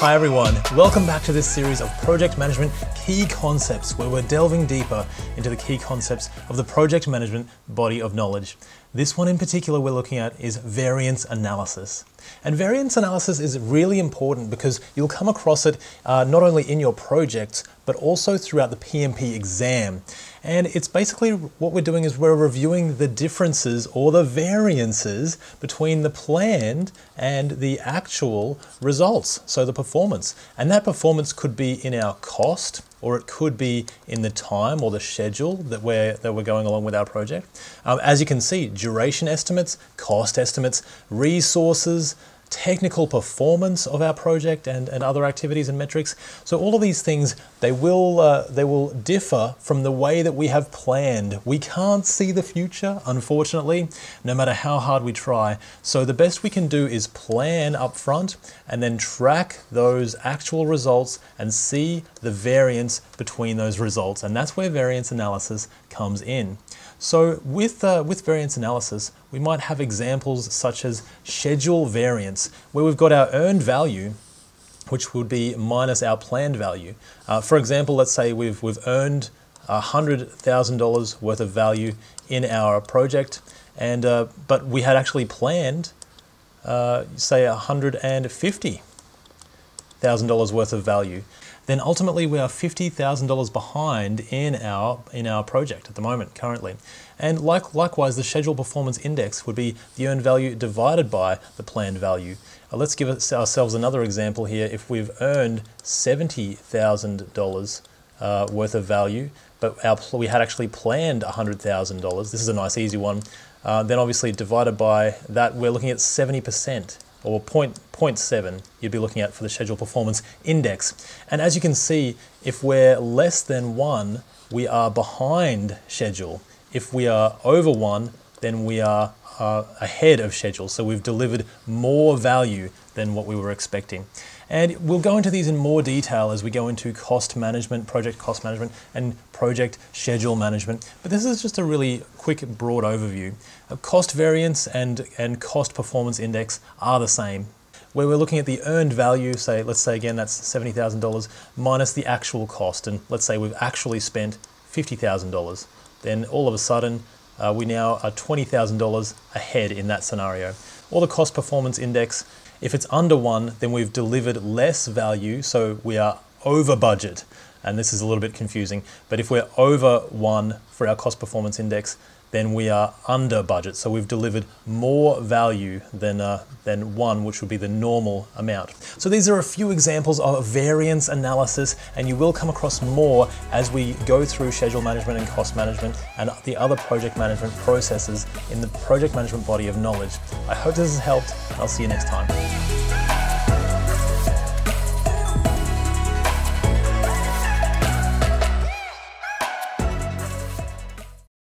Hi everyone, welcome back to this series of project management key concepts where we're delving deeper into the key concepts of the project management body of knowledge. This one in particular we're looking at is variance analysis. And variance analysis is really important because you'll come across it uh, not only in your projects, but also throughout the PMP exam. And it's basically what we're doing is we're reviewing the differences or the variances between the planned and the actual results, so the performance. And that performance could be in our cost, or it could be in the time or the schedule that we're, that we're going along with our project. Um, as you can see, duration estimates, cost estimates, resources, technical performance of our project and, and other activities and metrics. So all of these things, they will, uh, they will differ from the way that we have planned. We can't see the future, unfortunately, no matter how hard we try. So the best we can do is plan up front and then track those actual results and see the variance between those results. And that's where variance analysis comes in. So with, uh, with variance analysis, we might have examples such as schedule variance, where we've got our earned value, which would be minus our planned value. Uh, for example, let's say we've, we've earned $100,000 worth of value in our project, and, uh, but we had actually planned, uh, say, $150,000 worth of value then ultimately we are $50,000 behind in our, in our project at the moment, currently. And like, likewise, the schedule performance index would be the earned value divided by the planned value. Uh, let's give ourselves another example here. If we've earned $70,000 uh, worth of value, but our, we had actually planned $100,000, this is a nice easy one, uh, then obviously divided by that, we're looking at 70% or 0.7 you'd be looking at for the schedule performance index. And as you can see, if we're less than 1, we are behind schedule. If we are over 1, then we are uh, ahead of schedule. So we've delivered more value than what we were expecting. And we'll go into these in more detail as we go into cost management, project cost management, and project schedule management. But this is just a really quick, broad overview. Cost variance and, and cost performance index are the same. Where we're looking at the earned value, say, let's say again that's $70,000 minus the actual cost, and let's say we've actually spent $50,000. Then all of a sudden, uh, we now are $20,000 ahead in that scenario. Or the cost performance index if it's under one, then we've delivered less value, so we are over budget. And this is a little bit confusing, but if we're over one for our cost performance index, then we are under budget. So we've delivered more value than, uh, than one, which would be the normal amount. So these are a few examples of variance analysis, and you will come across more as we go through schedule management and cost management and the other project management processes in the project management body of knowledge. I hope this has helped. I'll see you next time.